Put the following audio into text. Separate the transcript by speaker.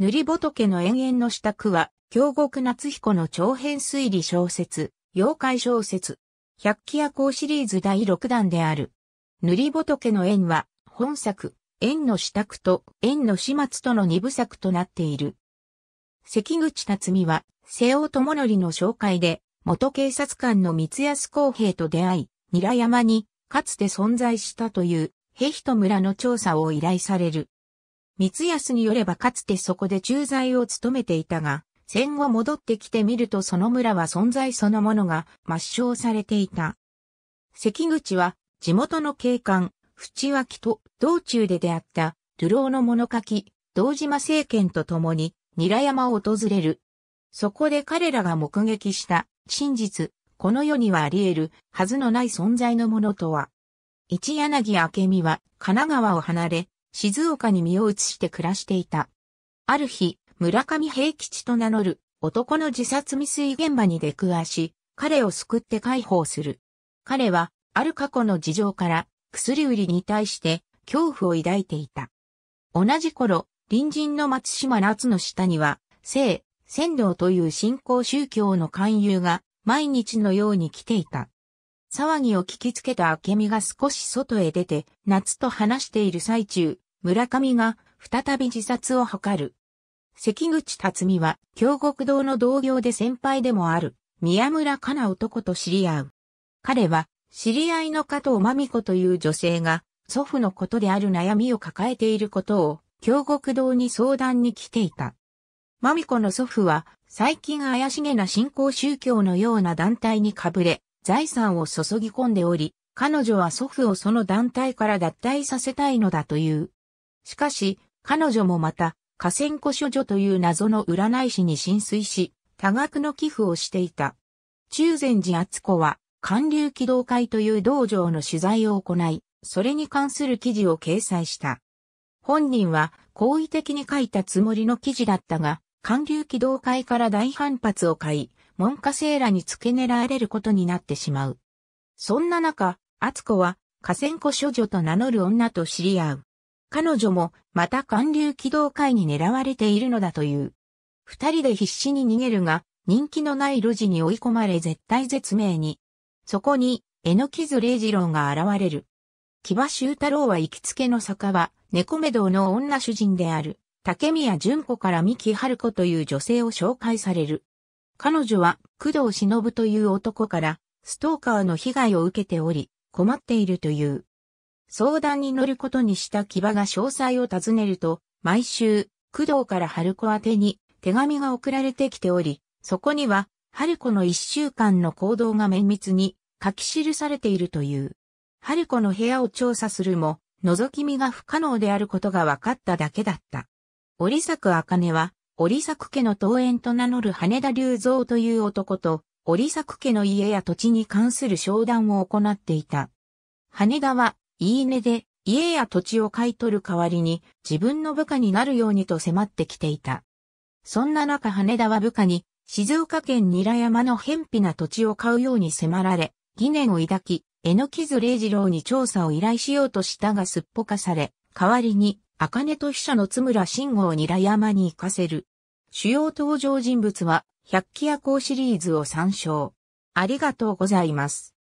Speaker 1: 塗り仏の延々の支度は、京極夏彦の長編推理小説、妖怪小説、百鬼夜行シリーズ第6弾である。塗り仏の縁は、本作、縁の支度と縁の始末との二部作となっている。関口辰美は、瀬尾智則の紹介で、元警察官の三安公平と出会い、韮山に、かつて存在したという、ヘヒト村の調査を依頼される。三安によればかつてそこで駐在を務めていたが、戦後戻ってきてみるとその村は存在そのものが抹消されていた。関口は地元の警官、淵脇と道中で出会った流浪の物書き、道島政権と共に韮山を訪れる。そこで彼らが目撃した真実、この世にはあり得るはずのない存在のものとは。一柳明美は神奈川を離れ、静岡に身を移して暮らしていた。ある日、村上平吉と名乗る男の自殺未遂現場に出くわし、彼を救って解放する。彼は、ある過去の事情から薬売りに対して恐怖を抱いていた。同じ頃、隣人の松島夏の下には、聖、仙道という信仰宗教の勧誘が毎日のように来ていた。騒ぎを聞きつけた明美が少し外へ出て、夏と話している最中、村上が再び自殺を図る。関口辰美は、京極堂の同業で先輩でもある、宮村かな男と知り合う。彼は、知り合いの加藤真美子という女性が、祖父のことである悩みを抱えていることを、京極堂に相談に来ていた。真美子の祖父は、最近怪しげな信仰宗教のような団体にかぶれ、財産を注ぎ込んでおり、彼女は祖父をその団体から脱退させたいのだという。しかし、彼女もまた、河川湖処女という謎の占い師に浸水し、多額の寄付をしていた。中禅寺厚子は、韓流機動会という道場の取材を行い、それに関する記事を掲載した。本人は好意的に書いたつもりの記事だったが、韓流機動会から大反発を買い、門下生らに付け狙われることになってしまう。そんな中、厚子は河川湖処女と名乗る女と知り合う。彼女もまた韓流機動会に狙われているのだという。二人で必死に逃げるが、人気のない路地に追い込まれ絶対絶命に。そこに、えのきず礼二郎が現れる。木場修太郎は行きつけの坂は、猫目道の女主人である、竹宮純子から三木春子という女性を紹介される。彼女は、工藤忍という男から、ストーカーの被害を受けており、困っているという。相談に乗ることにした木場が詳細を尋ねると、毎週、工藤から春子宛てに手紙が送られてきており、そこには、春子の一週間の行動が綿密に書き記されているという。春子の部屋を調査するも、覗き見が不可能であることが分かっただけだった。折作茜は、折作家の登園と名乗る羽田隆三という男と、折作家の家や土地に関する商談を行っていた。羽田は、いいねで家や土地を買い取る代わりに自分の部下になるようにと迫ってきていた。そんな中羽田は部下に静岡県韮山の偏僻な土地を買うように迫られ、疑念を抱き、えのきず礼二郎に調査を依頼しようとしたがすっぽかされ、代わりに、茜と秘書の津村慎吾を韮山に行かせる。主要登場人物は、百鬼夜行シリーズを参照。ありがとうございます。